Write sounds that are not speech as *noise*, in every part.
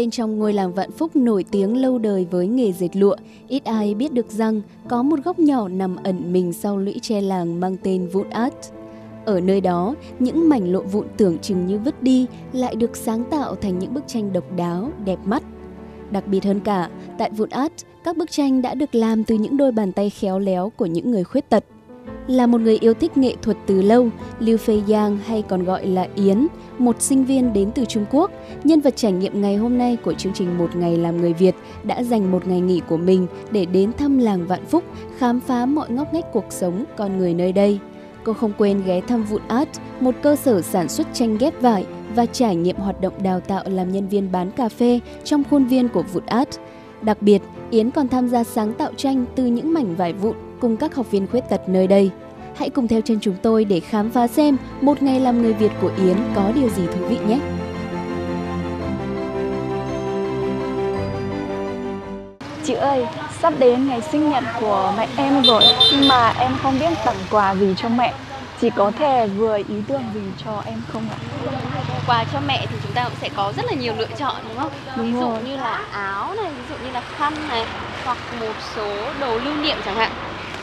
bên trong ngôi làng Vạn Phúc nổi tiếng lâu đời với nghề dệt lụa, ít ai biết được rằng có một góc nhỏ nằm ẩn mình sau lũy tre làng mang tên Vụn Art. Ở nơi đó, những mảnh lụa vụn tưởng chừng như vứt đi lại được sáng tạo thành những bức tranh độc đáo, đẹp mắt. Đặc biệt hơn cả, tại Vụn Art, các bức tranh đã được làm từ những đôi bàn tay khéo léo của những người khuyết tật. Là một người yêu thích nghệ thuật từ lâu, Liu Fei Yang hay còn gọi là Yến, một sinh viên đến từ Trung Quốc, nhân vật trải nghiệm ngày hôm nay của chương trình Một Ngày Làm Người Việt đã dành một ngày nghỉ của mình để đến thăm làng Vạn Phúc, khám phá mọi ngóc ngách cuộc sống con người nơi đây. Cô không quên ghé thăm Vụn Art, một cơ sở sản xuất tranh ghép vải và trải nghiệm hoạt động đào tạo làm nhân viên bán cà phê trong khuôn viên của Vụn Art. Đặc biệt, Yến còn tham gia sáng tạo tranh từ những mảnh vải vụn cùng các học viên khuyết tật nơi đây. Hãy cùng theo chân chúng tôi để khám phá xem một ngày làm người Việt của Yến có điều gì thú vị nhé! Chị ơi, sắp đến ngày sinh nhật của mẹ em rồi Nhưng mà em không biết tặng quà gì cho mẹ Chị có thể vừa ý tưởng gì cho em không ạ? Quà cho mẹ thì chúng ta cũng sẽ có rất là nhiều lựa chọn đúng không? Đúng ví dụ rồi. như là áo này, ví dụ như là khăn này Hoặc một số đồ lưu niệm chẳng hạn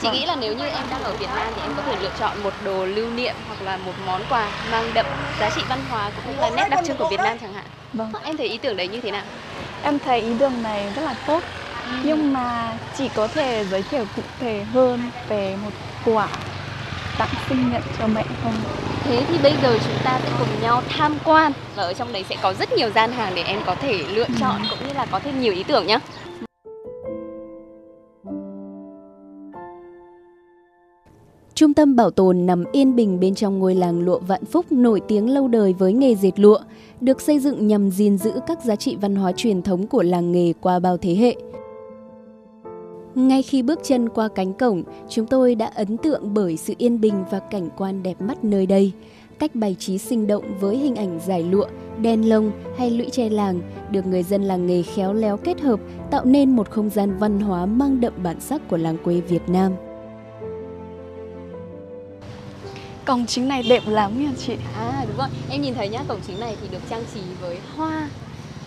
Chị nghĩ là nếu như em đang ở Việt Nam thì em có thể lựa chọn một đồ lưu niệm hoặc là một món quà mang đậm giá trị văn hóa cũng như là nét đặc trưng của Việt Nam chẳng hạn. Vâng, Em thấy ý tưởng đấy như thế nào? em thấy ý tưởng này rất là tốt Nhưng mà chị có thể giới thiệu cụ thể hơn về một quà tặng sinh nhật cho mẹ không? Thế thì bây giờ chúng ta sẽ cùng nhau tham quan và ở trong đấy sẽ có rất nhiều gian hàng để em có thể lựa chọn cũng như là có thêm nhiều ý tưởng nhé. Trung tâm bảo tồn nằm yên bình bên trong ngôi làng lụa Vạn Phúc nổi tiếng lâu đời với nghề dệt lụa, được xây dựng nhằm gìn giữ các giá trị văn hóa truyền thống của làng nghề qua bao thế hệ. Ngay khi bước chân qua cánh cổng, chúng tôi đã ấn tượng bởi sự yên bình và cảnh quan đẹp mắt nơi đây. Cách bày trí sinh động với hình ảnh giải lụa, đen lông hay lũy tre làng được người dân làng nghề khéo léo kết hợp tạo nên một không gian văn hóa mang đậm bản sắc của làng quê Việt Nam. Cổng chính này đẹp lắm nha chị À đúng rồi, em nhìn thấy nhá, cổng chính này thì được trang trí với hoa,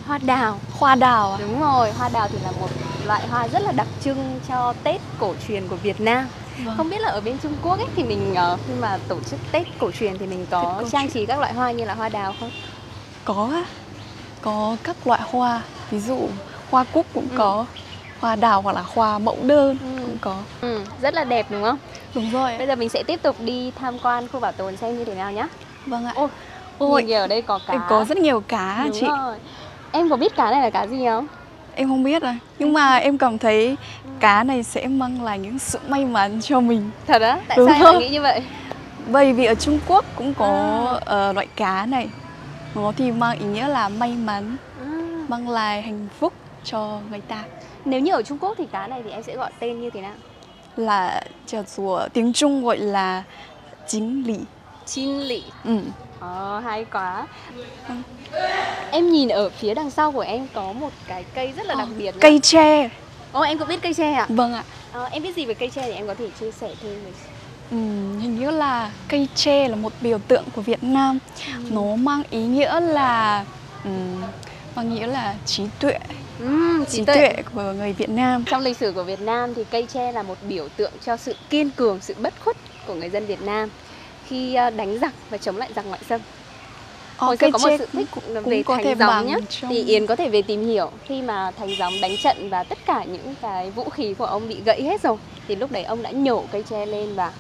hoa đào. Hoa đào à? Đúng rồi, hoa đào thì là một loại hoa rất là đặc trưng cho Tết cổ truyền của Việt Nam. Vâng. Không biết là ở bên Trung Quốc ấy thì mình ờ, khi mà tổ chức Tết cổ truyền thì mình có trang trí các loại hoa như là hoa đào không? Có Có các loại hoa Ví dụ hoa cúc cũng Ừ. có Hoa đào hoặc là hoa mẫu đơn Ừ. cũng có Ừ, rất là đẹp đúng không? Đúng rồi Bây giờ mình sẽ tiếp tục đi tham quan khu bảo tồn xem như thế nào nhá. Vâng ạ Ôi, Ôi, Nhìn ở đây có cá. em có rất nhiều cá Đúng chị rồi. Em có biết cá này là cá gì không? Em không biết à Nhưng mà em cảm thấy cá này sẽ mang lại những sự may mắn cho mình Thật á? Tại Đúng sao em lại rồi. nghĩ như vậy? Bởi vì ở Trung Quốc cũng có À. ờ, loại cá này Nó thì mang ý nghĩa là may mắn À. Mang lại hạnh phúc cho người ta Nếu như ở Trung Quốc thì cá này thì em sẽ gọi tên như thế nào? Làtiếng Trung gọi là chính lý Chin lị. ừ. Ờ, hay quá. Ừ. Em nhìn ở phía đằng sau của em có một cái cây rất là đặc biệt. nhá. Cây tre Ồ, em có biết cây tre à? Vâng ạ Ờ, em biết gì về cây tre thì em có thể chia sẻ thêm với Ừm, hình như là cây tre là một biểu tượng của Việt Nam nó mang ý nghĩa là ừm, mang nghĩa là trí tuệ trí tuệ của người Việt Nam Trong lịch sử của Việt Nam thì cây tre là một biểu tượng cho sự kiên cường, sự bất khuất của người dân Việt Nam khi ờ, đánh giặc và chống lại giặc ngoại xâm. Ờ, Hồi xưa có một sự tích cũng về có Thành Gióng nhé. trong Thì Yến có thể về tìm hiểu khi mà Thành Gióng đánh trận và tất cả những cái vũ khí của ông bị gãy hết rồi. Thì lúc đấy ông đã nhổ cây tre lên và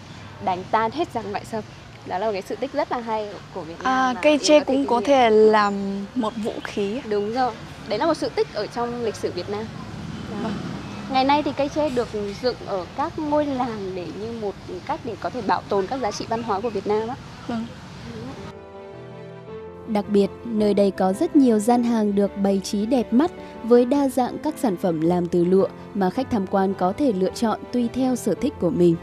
đánh tan hết giặc ngoại xâm. Đó là một cái sự tích rất là hay của Việt Nam. à, cây tre cũng có thể làm một vũ khí Đúng rồi. Đấy là một sự tích ở trong lịch sử Việt Nam. Đó. Vâng. Ngày nay thì cây tre được dựng ở các ngôi làng để như một cách để có thể bảo tồn các giá trị văn hóa của Việt Nam á. vâng. Đặc biệt, nơi đây có rất nhiều gian hàng được bày trí đẹp mắt với đa dạng các sản phẩm làm từ lụa mà khách tham quan có thể lựa chọn tùy theo sở thích của mình.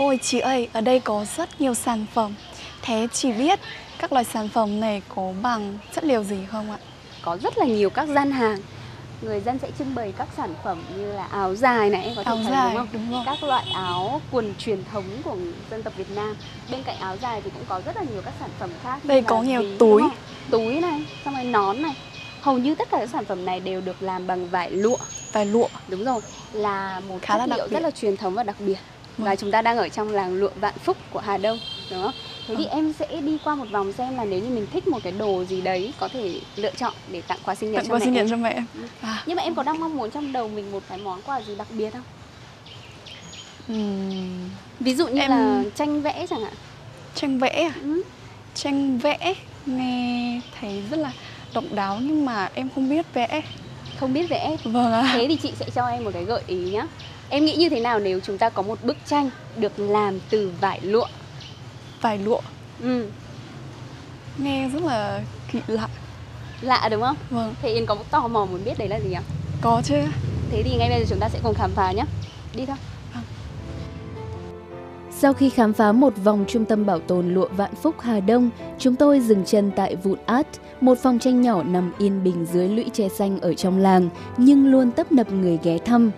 Ôi chị ơi, ở đây có rất nhiều sản phẩm Thế chị biết các loại sản phẩm này có bằng chất liệu gì không ạ? Có rất là nhiều các gian hàng người dân sẽ trưng bày các sản phẩm như là áo dài này em có thể áo thấy dài đúng không? đúng rồi Các loại áo quần truyền thống của dân tộc Việt Nam. Bên cạnh áo dài thì cũng có rất là nhiều các sản phẩm khác. Đây là có nhiều đúng túi. Túi này, xong rồi nón này. Hầu như tất cả các sản phẩm này đều được làm bằng vải lụa. vài lụa Đúng rồi, là một Khá là chất đặc liệu biệt. rất là truyền thống và đặc biệt. Và Vâng. chúng ta đang ở trong làng lụa Vạn Phúc của Hà Đông, đúng không? Thế thì em sẽ đi qua một vòng xem là nếu như mình thích một cái đồ gì đấy có thể lựa chọn để tặng quà sinh nhật tặng cho quà mẹ sinh nhật cho mẹ em à, Nhưng mà em có đang mong muốn trong đầu mình một cái món quà gì đặc biệt không? ừm, Ví dụ như Em- là tranh vẽ chẳng hạn. tranh vẽ à? Ừ. tranh vẽ nghe thấy rất là độc đáo nhưng mà em không biết vẽ Không biết vẽ. vâng ạ Thế thì chị sẽ cho em một cái gợi ý nhá. Em nghĩ như thế nào nếu chúng ta có một bức tranh được làm từ vải lụa? vài lụa Ừ, nghe rất là kỳ lạ lạ đúng không? vâng Thế Yên có tò mò muốn biết đấy là gì ạ? có chứ Thế thì ngay bây giờ chúng ta sẽ cùng khám phá nhé. Đi thôi. Sau khi khám phá một vòng trung tâm bảo tồn lụa Vạn Phúc Hà Đông, chúng tôi dừng chân tại Vụn Art, một phòng tranh nhỏ nằm yên bình dưới lũy tre xanh ở trong làng, nhưng luôn tấp nập người ghé thăm.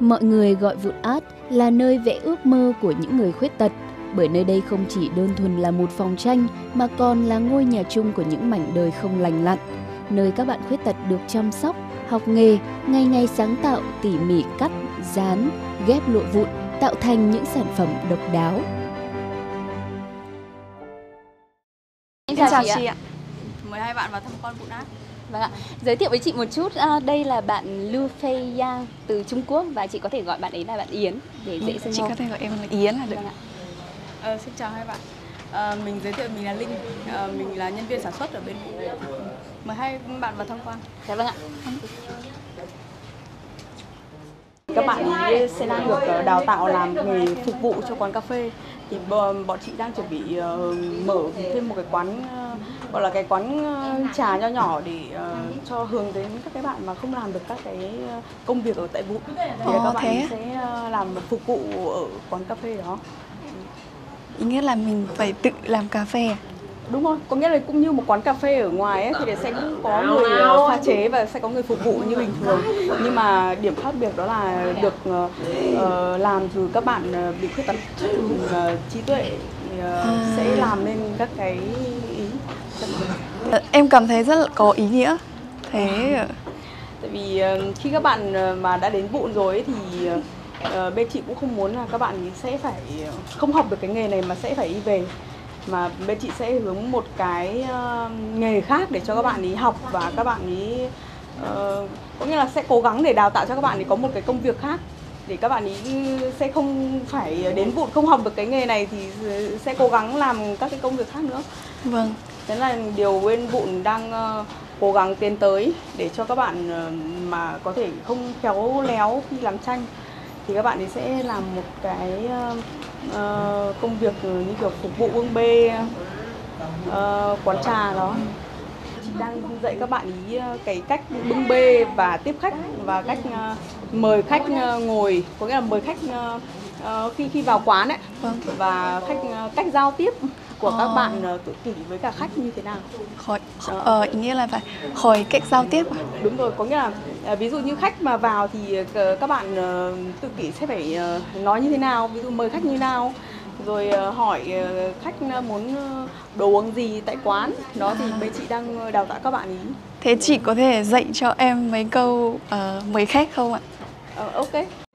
Mọi người gọi Vụn Art là nơi vẽ ước mơ của những người khuyết tật, bởi nơi đây không chỉ đơn thuần là một phòng tranh mà còn là ngôi nhà chung của những mảnh đời không lành lặn, nơi các bạn khuyết tật được chăm sóc, học nghề, ngày ngày sáng tạo, tỉ mỉ cắt, dán, ghép lụa vụn tạo thành những sản phẩm độc đáo. Em em chào ạ. chị ạ mời hai bạn vào thăm quan Vụn Át. Vâng ạ. Giới thiệu với chị một chút, à, đây là bạn Lưu Fei Yang từ Trung Quốc và chị có thể gọi bạn ấy là bạn Yến để dễ xưng chị hô. có thể gọi em là Yến là được Vâng ạ. Ờ, xin chào hai bạn. Ờ, mình giới thiệu mình là Linh, Ờ, mình là nhân viên sản xuất ở bên Vụn. Mời hai bạn vào tham quan. Dạ vâng ạ. Các bạn ấy sẽ đang được đào tạo làm nghề phục vụ cho quán cà phê. Thì bọn chị đang chuẩn bị ờ, mở thêm một cái quán ờ, gọi là cái quán ờ, trà nho nhỏ để cho hướng đến các cái bạn mà không làm được các cái công việc ở tại Vụn. Thì Ồ, các bạn thế sẽ làm phục vụ ở quán cà phê đó. ý nghĩa là mình phải tự làm cà phê à? Đúng rồi, có nghĩa là cũng như một quán cà phê ở ngoài ấy, thì sẽ cũng có người ờ, pha chế và sẽ có người phục vụ như bình thường. Nhưng mà điểm khác biệt đó là được ờ, ờ, làm từ các bạn bị khuyết tật ờ, trí tuệ thì, ờ, sẽ làm nên các cái ý. Em cảm thấy rất là có ý nghĩa. Thế ờ, Tại vì ờ, khi các bạn mà đã đến vụn rồi ấy, thì ờ, bên chị cũng không muốn là các bạn sẽ phải không học được cái nghề này mà sẽ phải đi về mà bên chị sẽ hướng một cái ờ, nghề khác để cho các bạn ý học và các bạn ý ờ, có nghĩa là sẽ cố gắng để đào tạo cho các bạn ý có một cái công việc khác. Để các bạn ý sẽ không phải đến vụn không học được cái nghề này thì sẽ cố gắng làm các cái công việc khác nữa. Vâng. Thế là điều bên vụn đang ờ, cố gắng tiến tới để cho các bạn ờ, mà có thể không khéo léo khi làm tranh thì các bạn ấy sẽ làm một cái ờ, ờ, công việc như kiểu phục vụ bưng bê ờ, quán trà đó. Chị đang dạy các bạn ý ờ, cái cách bưng bê và tiếp khách và cách ờ, mời khách ờ, ngồi có nghĩa là mời khách ờ, khi khi vào quán ấy. Vâng. và khách ờ, cách giao tiếp của các Ờ. bạn ờ, tự kỷ với cả khách như thế nào? Khỏi ờ, ý nghĩa là phải khỏi cách giao tiếp đúng rồi có nghĩa là à, ví dụ như khách mà vào thì ờ, các bạn ờ, tự kỷ sẽ phải ờ, nói như thế nào? Ví dụ mời khách như nào? Rồi ờ, hỏi ờ, khách muốn ờ, đồ uống gì tại quán? Đó thì bên chị đang đào tạo các bạn ý. Thế chị có thể dạy cho em mấy câu ờ, mời khách không ạ? Ờ, ok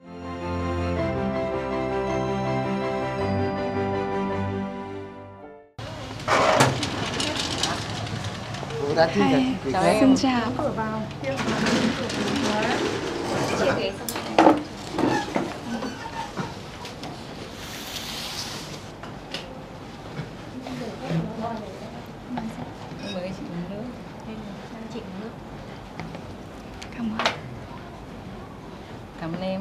Hay. xin chào. Chị uống nước chị uống nước cảm ơn. Cảm ơn em.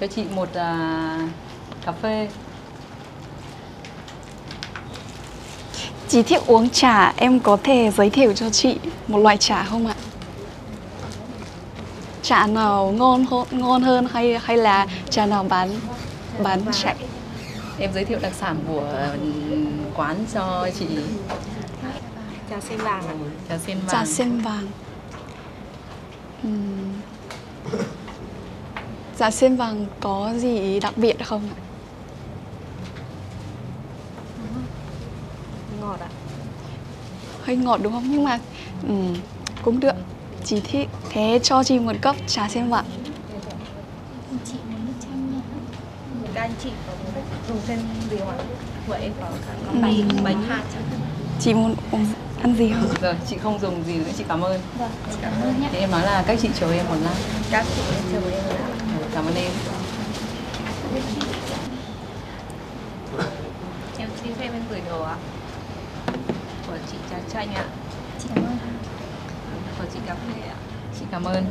Cho chị một à, cà phê Chị thích uống trà, em có thể giới thiệu cho chị một loại trà không ạ? Trà nào ngon hơn, ngon hơn hay hay là trà nào bán bán chạy? em giới thiệu đặc sản của ừm, quán cho chị Trà sen vàng ạ. Trà sen vàng. Trà sen vàng. Ừm. Trà sen vàng có gì đặc biệt không ạ? Ngọt ạ. Hơi ngọt đúng không? Nhưng mà ừm, cũng được. Chị thích. Thế cho chị một cốc trà sen vàng. Các anh chị có dùng thêm gì không ạ? Vợ em có cả có bánh, bánh hạt chẳng. Chị muốn uống ăn gì không? Rồi, chị không dùng gì nữa, chị cảm ơn. Vâng, chị cảm ơn nhé. Thì em nói là các chị chờ em một lát. Các chị chờ em ạ. Ừ, Cảm ơn em. Em xin phép em gửi đồ ạ. Chị trà chanh ạ. Chị cảm ơn. Của chị cà phê ạ. Chị cảm ơn.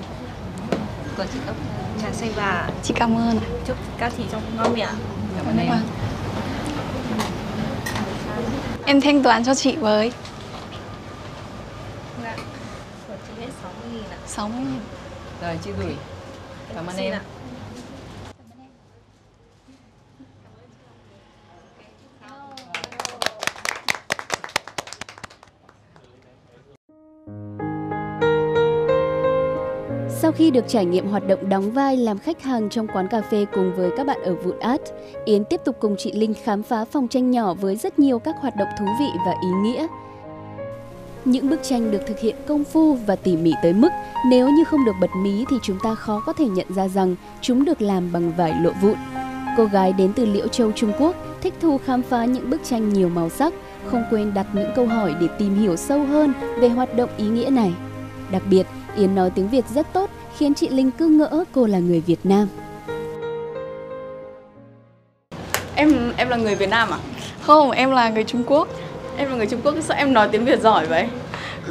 Của chị cốc trà xanh và Chị cảm ơn chúc các chị trong ngon miệng. Cảm ơn em. Vâng. Em thanh toán cho chị với Dạ. Của chị hết 60 nghìn ạ. 60 nghìn. Rồi, chị gửi. Cảm ơn em. ạ. Sau khi được trải nghiệm hoạt động đóng vai làm khách hàng trong quán cà phê cùng với các bạn ở Vụn Art, Yến tiếp tục cùng chị Linh khám phá phòng tranh nhỏ với rất nhiều các hoạt động thú vị và ý nghĩa. Những bức tranh được thực hiện công phu và tỉ mỉ tới mức nếu như không được bật mí thì chúng ta khó có thể nhận ra rằng chúng được làm bằng vải lụa vụn. Cô gái đến từ Liễu Châu, Trung Quốc, thích thú khám phá những bức tranh nhiều màu sắc, không quên đặt những câu hỏi để tìm hiểu sâu hơn về hoạt động ý nghĩa này. Đặc biệt, Yến nói tiếng Việt rất tốt, khiến chị Linh cứ ngỡ cô là người Việt Nam. Em em là người Việt Nam à? Không, em là người Trung Quốc. Em là người Trung Quốc sao em nói tiếng Việt giỏi vậy?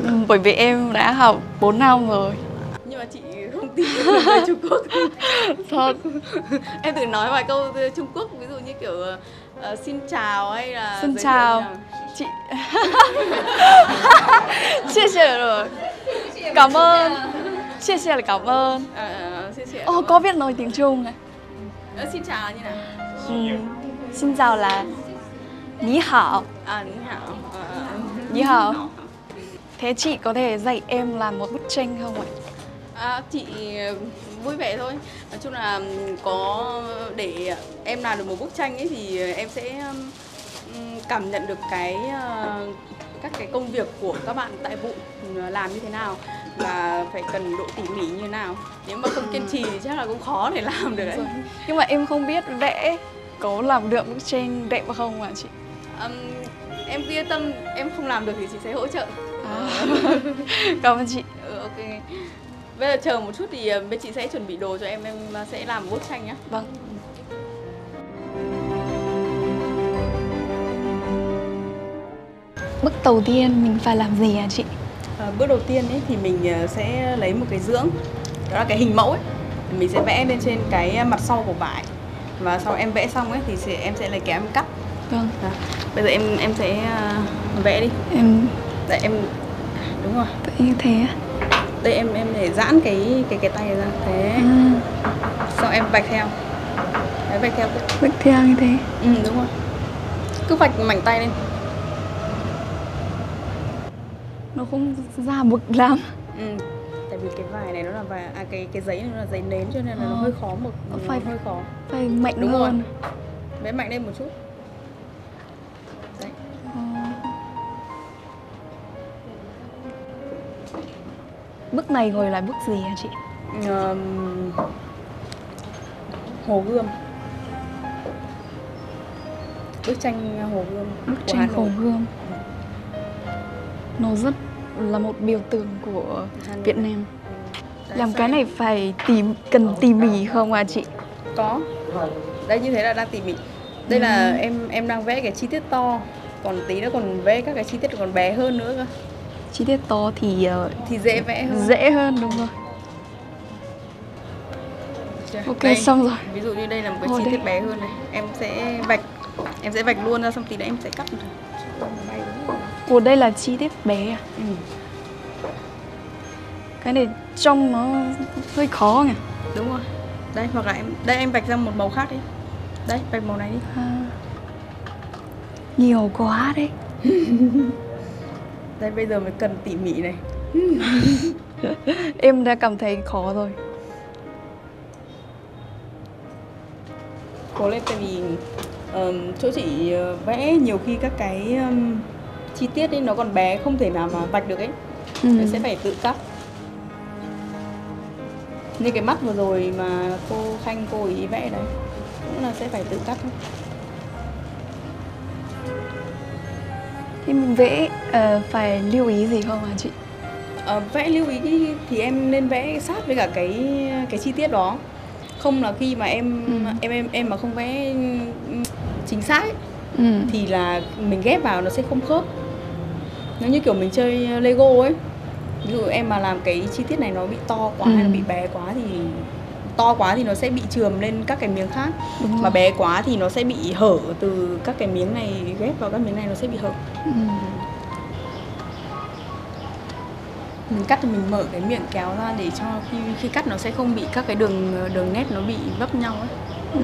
Ừm, Bởi vì em đã học 4 năm rồi. Nhưng mà chị không tin người Trung Quốc. *laughs* Thật. em thử nói vài câu Trung Quốc ví dụ như kiểu ờ, xin chào hay là Xin chào. Chị Chia sẻ rồi Cảm ơn Chia sẻ là cảm ơn Ờ. Ồ, có biết nói tiếng Trung này Ờ, xin chào là như nào? Ừm, Xin chào là Ní hảo À, ni hảo. Ờ. Ní hảo Thế chị có thể dạy em làm một bức tranh không ạ? À, chị vui vẻ thôi nói chung là có để em làm được một bức tranh ấy thì em sẽ ừm, cảm nhận được cái các cái công việc của các bạn tại vụ làm như thế nào và phải cần độ tỉ mỉ như nào nếu mà không kiên trì thì chắc là cũng khó để làm được đấy Rồi. Nhưng mà em không biết vẽ Có làm được bức tranh đẹp không ạ chị? Ừm, em yên tâm em không làm được thì chị sẽ hỗ trợ À. *laughs* Cảm ơn chị ừ, ok bây giờ chờ một chút thì ờ, bên chị sẽ chuẩn bị đồ cho em em sẽ làm bức tranh nhá Vâng Bước đầu tiên mình phải làm gì hả chị? À, bước đầu tiên ấy thì mình ờ, sẽ lấy một cái dưỡng đó là cái hình mẫu ấy. Mình sẽ vẽ lên trên cái mặt sau của vải. Và sau em vẽ xong ấy thì sẽ em sẽ lấy kéo em cắt. Vâng. Đó. bây giờ em em sẽ ờ, vẽ đi. Em đây em đúng rồi. Tự như thế đây em em để giãn cái cái cái tay ra. Thế. À, sau em vạch theo. Đấy vạch theo. Bước theo như thế. Ừ đúng rồi. Cứ vạch mảnh tay lên Nó không ra bực lắm ừ tại vì cái vải này nó là vải à cái cái giấy này nó là giấy nến cho nên là nó Ờ. hơi khó mực nó phải- hơi khó Phải mạnh Đúng rồi. hơn vẽ mạnh lên một chút đấy Ờ. Bức này gọi là bức gì hả chị? Ờm, hồ gươm bức tranh hồ gươm Bức tranh Hồ. Gươm Nó rất là một biểu tượng của. Việt Nam. Làm cái này phải tỉ cần tỉ mỉ không à chị? có. Đây như thế là đang tỉ mỉ. Đây là Ừ. em em đang vẽ cái chi tiết to. Còn tí nữa còn vẽ các cái chi tiết còn bé hơn nữa cơ. Chi tiết to thì ờ, thì dễ vẽ hơn. dễ hơn đúng rồi? Ok Đây, xong rồi. Ví dụ như đây là một cái chi tiết bé hơn này. Em sẽ vạch em sẽ vạch luôn ra xong tí nữa em sẽ cắt. rồi. Ủa đây là chi tiết bé à? ừ. Cái này trông nó hơi khó nhỉ? đúng rồi. Đây hoặc là em đây em vạch ra một màu khác đi. Đây vạch màu này đi. À, nhiều quá đấy. *laughs* Đây bây giờ mới cần tỉ mỉ này. *laughs* Em đã cảm thấy khó rồi. Cố lên tại vì um, chỗ chị ờ, vẽ nhiều khi các cái um, chi tiết ấy nó còn bé không thể nào mà vạch được ấy ừ. Sẽ phải tự cắt như cái mắt vừa rồi mà cô khanh cô ý vẽ đấy cũng là sẽ phải tự cắt thôi khi mình vẽ uh, phải lưu ý gì không hả chị Ờ, vẽ lưu ý thì em nên vẽ sát với cả cái cái chi tiết đó không là khi mà em Ừ. em em em mà không vẽ chính xác ấy, ừ. thì là mình ghép vào nó sẽ không khớp nó như kiểu mình chơi Lego ấy ví dụ em mà làm cái chi tiết này nó bị to quá Ừ. hay là bị bé quá thì to quá thì nó sẽ bị chườm lên các cái miếng khác đúng mà bé quá thì nó sẽ bị hở từ các cái miếng này ghép vào các miếng này nó sẽ bị hở ừ. mình cắt thì mình mở cái miệng kéo ra để cho khi khi cắt nó sẽ không bị các cái đường đường nét nó bị vấp nhau ấy Ừ.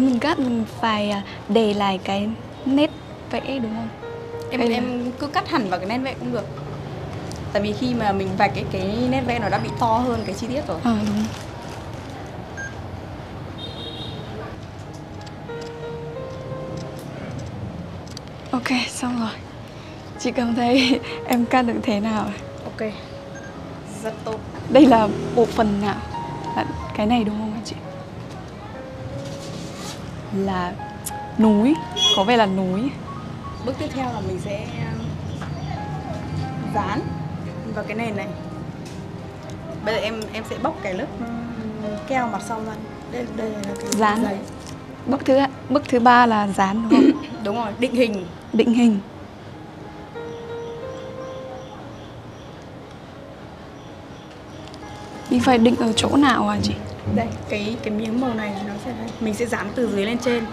Thế mình cắt mình phải à, để lại cái nét vẽ đúng không? em Hay là- em cứ cắt hẳn vào cái nét vẽ cũng được tại vì khi mà mình vạch cái cái nét vẽ nó đã bị to hơn cái chi tiết rồi Ờ đúng. Ok, xong rồi. Chị cảm thấy *laughs* em cắt được thế nào? ok rất tốt Đây là bộ phận nào? Là cái này đúng không hả chị? Là núi, có vẻ là núi. bước tiếp theo là mình sẽ um, dán vào cái nền này bây giờ em em sẽ bóc cái lớp um, keo mặt sau ra đây đây là cái Dán. giấy Bước thứ bước thứ ba là dán đúng không? *coughs* đúng rồi định hình Định hình. Mình phải định ở chỗ nào hả chị? Đây cái cái miếng màu này nó sẽ đây mình sẽ dán từ dưới lên trên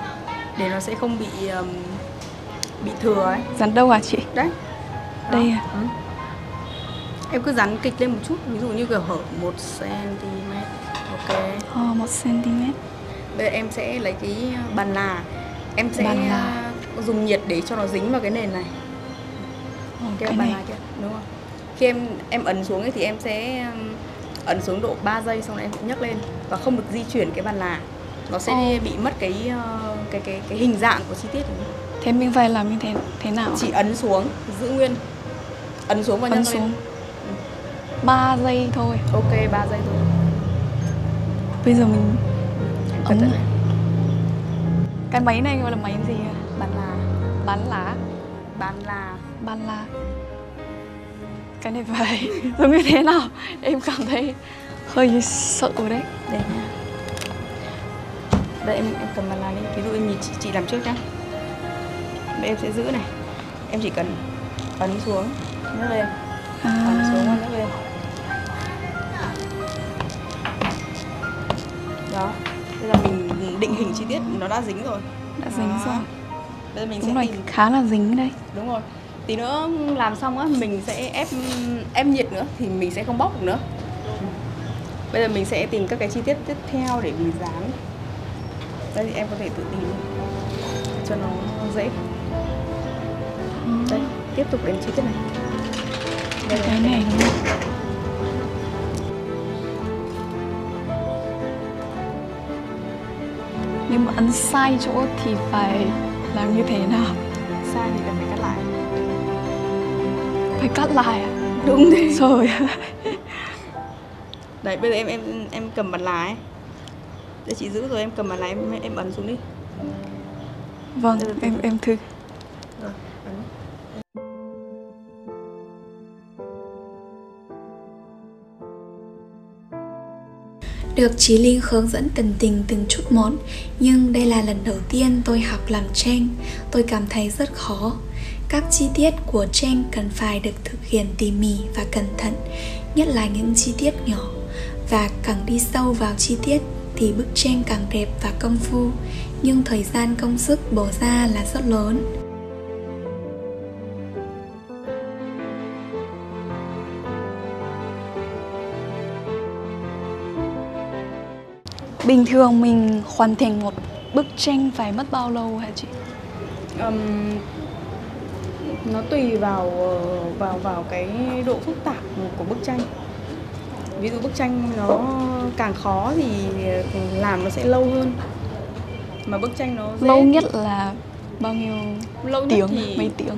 để nó sẽ không bị um, bị thừa ấy Dán đâu hả chị? đấy Đây Đó. à? Ừ. em cứ dán kịch lên một chút ví dụ như kiểu hở một cm ok Ờ, một cm. bây giờ em sẽ lấy cái bàn là em sẽ Bàn là. uh, dùng nhiệt để cho nó dính vào cái nền này Ờ, cái, cái bàn này. là kia đúng không khi em em ấn xuống ấy thì em sẽ ấn xuống độ 3 giây xong rồi em sẽ nhấc lên và không được di chuyển cái bàn là nó sẽ Ồ. bị mất cái uh, cái cái cái hình dạng của chi tiết. Thế mình phải làm như thế thế nào? chỉ ấn xuống giữ nguyên ấn xuống và nhấc xuống. lên 3 giây thôi. ok 3 giây thôi Bây giờ mình Ấn này cái máy này gọi là máy gì à? bàn là Bán lá, bàn là bán lá. Cái này phải *laughs* giống như thế nào? Em cảm thấy hơi sợ đấy. đây nha. Đây em em cầm bàn là đi. Ví dụ em nhìn chị, chị làm trước nhá. Đây em sẽ giữ này. Em chỉ cần ấn xuống nhấc lên. Ấn xuống và À, nhấc lên. Đó. Bây giờ mình định hình chi tiết. Nó đã dính rồi. Đã dính rồi. bây giờ mình Đúng sẽ rồi, tìm khá là dính đây. đúng rồi tí nữa làm xong á mình sẽ ép ép nhiệt nữa thì mình sẽ không bóc được nữa. Bây giờ mình sẽ tìm các cái chi tiết tiếp theo để mình dán. Đây thì em có thể tự tìm cho nó dễ. Đây tiếp tục đến chi tiết này. Đây Cái này? Nếu mà ấn sai chỗ thì phải làm như thế nào? sai thì cắt lại Phải cắt lại à? đúng thế *laughs* Rồi. đấy bây giờ em em em cầm bàn lá ấy để chị giữ rồi em cầm bàn lá em em ấn xuống đi Vâng, em từ. em thử. rồi ấn Được Chí Linh hướng dẫn tận tình từng chút một Nhưng đây là lần đầu tiên tôi học làm tranh Tôi cảm thấy rất khó Các chi tiết của tranh cần phải được thực hiện tỉ mỉ và cẩn thận Nhất là những chi tiết nhỏ Và càng đi sâu vào chi tiết thì bức tranh càng đẹp và công phu Nhưng thời gian công sức bỏ ra là rất lớn Bình thường mình hoàn thành một bức tranh phải mất bao lâu hả chị? um, nó tùy vào ờ, vào vào cái độ phức tạp của bức tranh. Ví dụ bức tranh nó càng khó thì làm nó sẽ lâu hơn. Mà bức tranh nó dễ Lâu nhất là bao nhiêu lâu tiếng, thì mấy tiếng?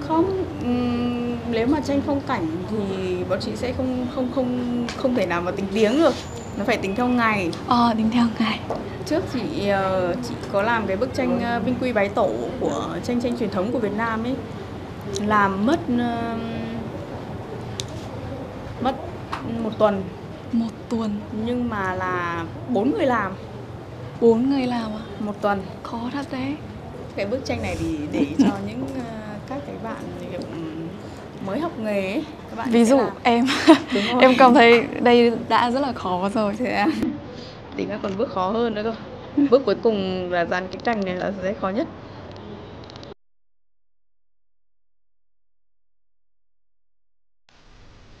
không ừm, nếu mà tranh phong cảnh thì bọn chị sẽ không không không không thể nào mà tính tiếng được. Nó phải tính theo ngày. Ờ, tính theo ngày. trước chị ờ, chị có làm cái bức tranh ờ, Vinh Quy Bái Tổ của tranh tranh truyền thống của Việt Nam ấy làm mất ờ, mất một tuần Một tuần, nhưng mà là bốn người làm bốn người làm à? một tuần Khó thật đấy. cái bức tranh này thì để cho những ờ, các cái bạn kiểu mới học nghề ấy, các bạn Ví dụ làm. em *laughs* em cảm thấy đây đã rất là khó rồi. Thế à? Tính ra còn bước khó hơn nữa cơ. Bước cuối cùng là dàn cái tranh này là sẽ khó nhất.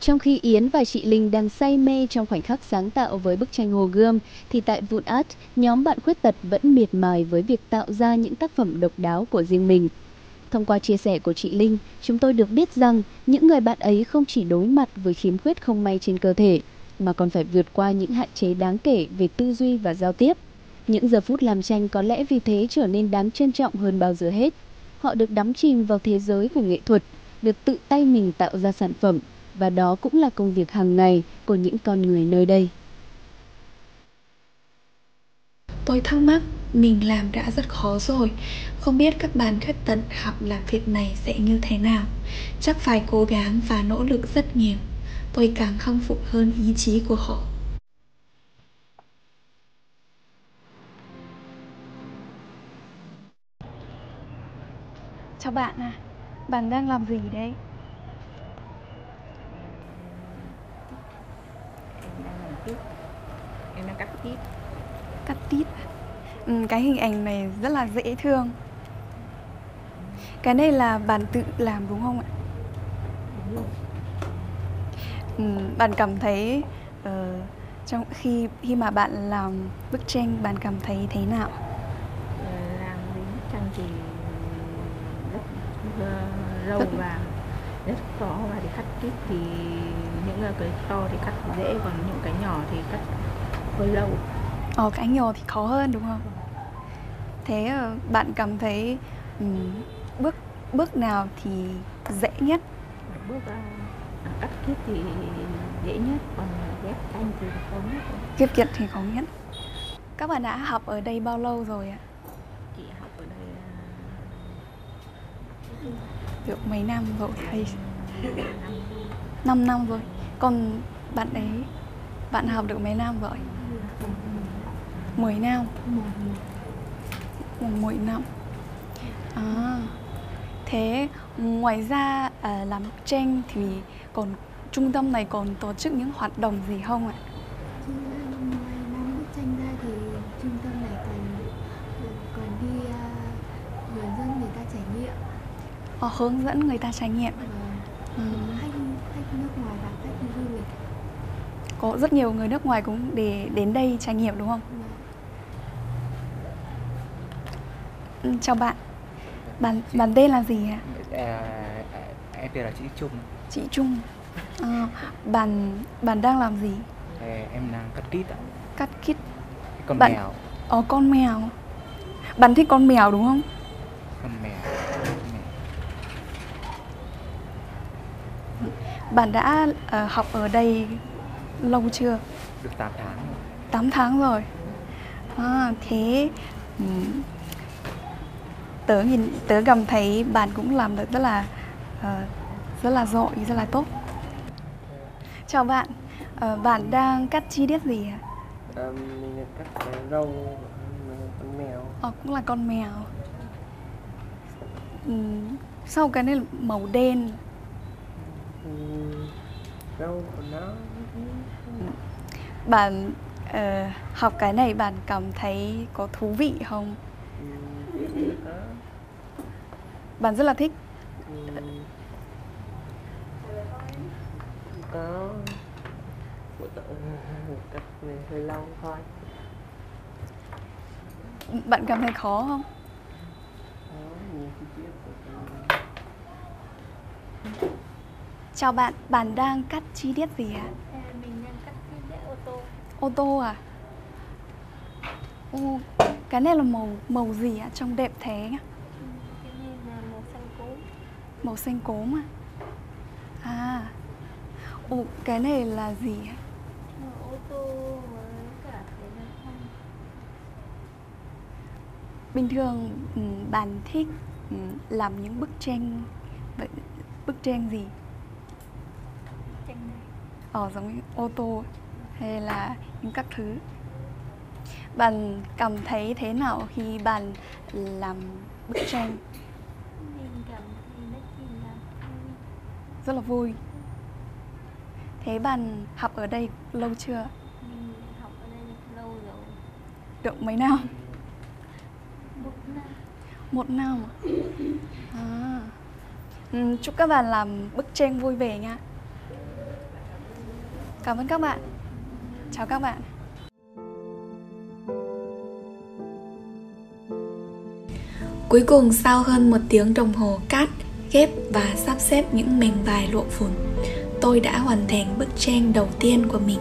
Trong khi Yến và chị Linh đang say mê trong khoảnh khắc sáng tạo với bức tranh Hồ Gươm, thì tại Vụn Art, nhóm bạn khuyết tật vẫn miệt mài với việc tạo ra những tác phẩm độc đáo của riêng mình. Thông qua chia sẻ của chị Linh, chúng tôi được biết rằng những người bạn ấy không chỉ đối mặt với khiếm khuyết không may trên cơ thể, mà còn phải vượt qua những hạn chế đáng kể về tư duy và giao tiếp. Những giờ phút làm tranh có lẽ vì thế trở nên đáng trân trọng hơn bao giờ hết. Họ được đắm chìm vào thế giới của nghệ thuật, được tự tay mình tạo ra sản phẩm và đó cũng là công việc hàng ngày của những con người nơi đây. Tôi thắc mắc mình làm đã rất khó rồi Không biết các bạn khuyết tật học làm việc này sẽ như thế nào Chắc phải cố gắng và nỗ lực rất nhiều Tôi càng khâm phục hơn ý chí của họ Chào bạn à, bạn đang làm gì đấy? Em đang cắt tít Cắt tít à? ừ, Cái hình ảnh này rất là dễ thương Cái này là bạn tự làm đúng không ạ? Ừ, bạn cảm thấy ờ, trong khi khi mà bạn làm bức tranh bạn cảm thấy thế nào? làm đến tranh thì rất ờ, Rất- và rất khó và để cắt tiếp thì những ờ, cái to thì cắt dễ còn những cái nhỏ thì cắt hơi lâu Ờ, cái nhỏ thì khó hơn đúng không? Thế ờ, bạn cảm thấy ừm, bước bước nào thì dễ nhất? bước à, cắt tiếp thì dễ nhất còn ghép tranh thì khó nhất Kiếp kiệt thì khó nhất. Các bạn đã học ở đây bao lâu rồi ạ? chị học ở đây Được mấy năm rồi hay năm 5 năm rồi. Còn bạn ấy bạn học được mấy năm rồi? 10 năm. Một 10 năm. À. Thế ngoài ra à, làm bức tranh thì còn trung tâm này còn tổ chức những hoạt động gì không ạ? Chứ ngoài làm bức tranh ra thì trung tâm này còn còn đi à, hướng dẫn người ta trải nghiệm Ờ, hướng dẫn người ta trải nghiệm. Ừ. khách khách nước ngoài và khách đi du lịch Có rất nhiều người nước ngoài cũng để đến đây trải nghiệm đúng không? Ừ, Chào bạn. Bạn bạn tên là gì ạ? À, à, em tên là chị Trung Chị Trung. À, bạn bạn đang làm gì? à, em đang cắt tít ạ Cắt kít con Bạn- mèo Ờ con mèo. Bạn thích con mèo đúng không? con mèo. Bạn đã ờ, học ở đây lâu chưa? được 8 tháng rồi. 8 tháng rồi. À, thế ừm, tớ nhìn tớ cảm thấy bạn cũng làm được rất là ờ, rất là giỏi, rất là tốt. Chào bạn. Ờ, bạn đang cắt chi tiết gì ạ? Ờ, mình cắt râu con mèo Ờ, cũng là con mèo. Ừm, sau cái này là màu đen. Ừm, râu của nó Bạn ờ, học cái này bạn cảm thấy có thú vị không? Bạn rất là thích. có. Một cắt này hơi lâu thôi. Bạn cảm thấy khó không? Chào bạn bạn đang cắt chi tiết gì ạ? mình đang cắt chi tiết ô tô ô tô à? Ô, cái này là màu màu gì ạ? Trông đẹp thế nhá. Cái này là màu xanh cốm màu xanh cốm à? À Ồ, cái này là gì ạ? Ô tô với cả cái là không bình thường ừ, bạn thích ừ, làm những bức tranh vậy bức tranh gì? Tranh này. Ờ giống như ô tô hay là những các thứ. Bạn cảm thấy thế nào khi bạn làm bức tranh? Mình cảm thấy rất là vui. Rất là vui. Thế bạn học ở đây lâu chưa? Mình học ở đây được lâu rồi. Được mấy năm? Một năm. Một năm à? à. Ừ, chúc các bạn làm bức tranh vui vẻ nha. Cảm ơn các bạn chào các bạn Cuối cùng sau hơn một tiếng đồng hồ cắt, ghép và sắp xếp những mảnh vải lụa phùn, tôi đã hoàn thành bức tranh đầu tiên của mình.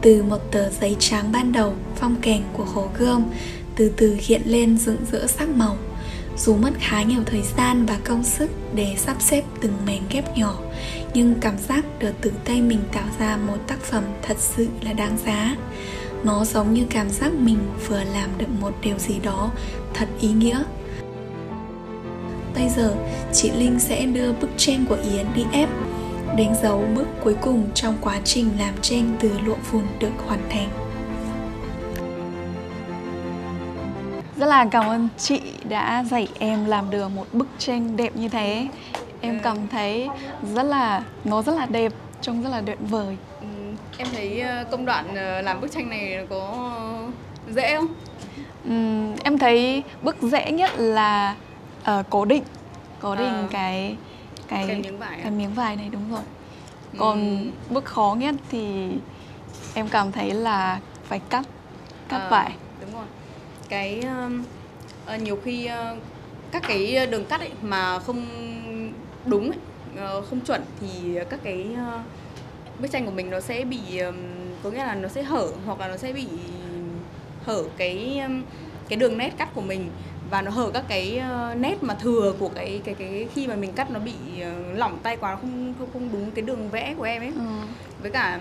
Từ một tờ giấy trắng ban đầu, phong cảnh của hồ gươm từ từ hiện lên rực rỡ sắc màu. Dù mất khá nhiều thời gian và công sức để sắp xếp từng mảnh ghép nhỏ, nhưng cảm giác được tự tay mình tạo ra một tác phẩm thật sự là đáng giá. Nó giống như cảm giác mình vừa làm được một điều gì đó thật ý nghĩa Bây giờ, chị Linh sẽ đưa bức tranh của Yến đi ép, đánh dấu bước cuối cùng trong quá trình làm tranh từ lụa vùn được hoàn thành. Rất là cảm ơn chị đã dạy em làm được một bức tranh đẹp như thế. Em cảm thấy rất là nó rất là đẹp, trông rất là tuyệt vời. Ừ, em thấy ờ, công đoạn ờ, làm bức tranh này có dễ không? Ừm, em thấy bức dễ nhất là uh, cố định cố định À. cái cái Cái miếng vải à? cái miếng vải này đúng rồi còn Ừm. bức khó nhất thì em cảm thấy là phải cắt cắt Ờ, vải cái um, ờ, nhiều khi ờ, các cái đường cắt ấy mà không đúng ấy, ờ, không chuẩn thì các cái ờ, bức tranh của mình nó sẽ bị ừm, có nghĩa là nó sẽ hở hoặc là nó sẽ bị hở cái um, cái đường nét cắt của mình và nó hở các cái ờ, nét mà thừa của cái cái cái khi mà mình cắt nó bị ờ, lỏng tay quá nó không không đúng cái đường vẽ của em ấy Ừ. với cả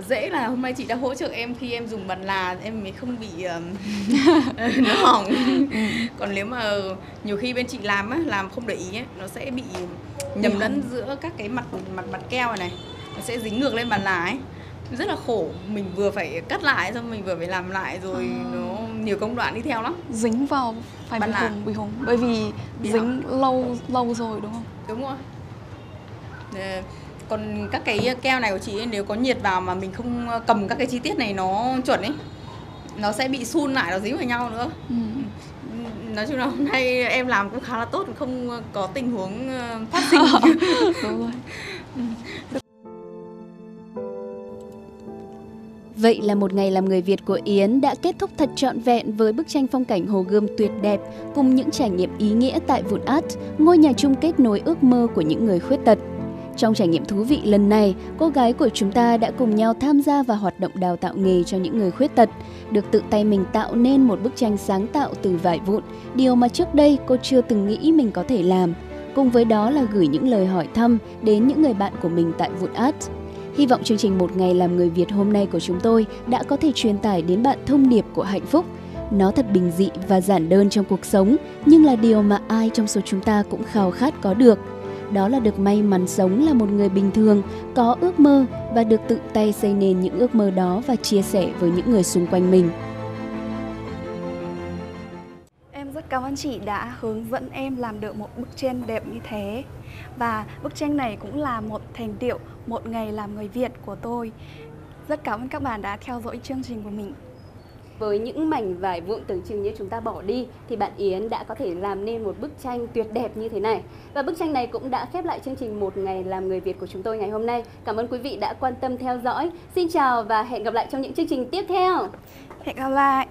dễ là hôm nay chị đã hỗ trợ em khi em dùng bàn là em mới không bị ừm, *laughs* *laughs* nó hỏng. Còn nếu mà nhiều khi bên chị làm á làm không để ý ấy, nó sẽ bị nhầm lẫn giữa các cái mặt mặt mặt keo này này nó sẽ dính ngược lên bàn là ấy. Rất là khổ. Mình vừa phải cắt lại xong mình vừa phải làm lại rồi À. nó nhiều công đoạn đi theo lắm. Dính vào phải Bàn hùng bị hùng. Bởi vì Bị dính lâu lâu rồi đúng không? Đúng rồi. Ờ, còn các cái keo này của chị ấy, nếu có nhiệt vào mà mình không cầm các cái chi tiết này nó chuẩn ấy nó sẽ bị sun lại nó dính vào nhau nữa ừ. nói chung là hôm nay em làm cũng khá là tốt không có tình huống ờ, phát sinh *laughs* đúng *laughs* rồi Vậy là một ngày làm người Việt của Yến đã kết thúc thật trọn vẹn với bức tranh phong cảnh Hồ Gươm tuyệt đẹp cùng những trải nghiệm ý nghĩa tại Vụn Art, ngôi nhà chung kết nối ước mơ của những người khuyết tật. Trong trải nghiệm thú vị lần này, cô gái của chúng ta đã cùng nhau tham gia vào hoạt động đào tạo nghề cho những người khuyết tật, được tự tay mình tạo nên một bức tranh sáng tạo từ vải vụn, điều mà trước đây cô chưa từng nghĩ mình có thể làm. Cùng với đó là gửi những lời hỏi thăm đến những người bạn của mình tại Vụn Art. Hy vọng chương trình Một Ngày Làm Người Việt hôm nay của chúng tôi đã có thể truyền tải đến bạn thông điệp của hạnh phúc. Nó thật bình dị và giản đơn trong cuộc sống, nhưng là điều mà ai trong số chúng ta cũng khao khát có được. Đó là được may mắn sống là một người bình thường, có ước mơ và được tự tay xây nền những ước mơ đó và chia sẻ với những người xung quanh mình. Em rất cảm ơn chị đã hướng dẫn em làm được một bức tranh đẹp như thế. Và bức tranh này cũng là một thành tiệu một ngày làm người Việt của tôi. Rất cảm ơn các bạn đã theo dõi chương trình của mình. Với những mảnh vải vụn tưởng chừng như chúng ta bỏ đi, thì bạn Yến đã có thể làm nên một bức tranh tuyệt đẹp như thế này. Và bức tranh này cũng đã khép lại chương trình Một ngày làm người Việt của chúng tôi ngày hôm nay. Cảm ơn quý vị đã quan tâm theo dõi. Xin chào và hẹn gặp lại trong những chương trình tiếp theo. Hẹn gặp lại.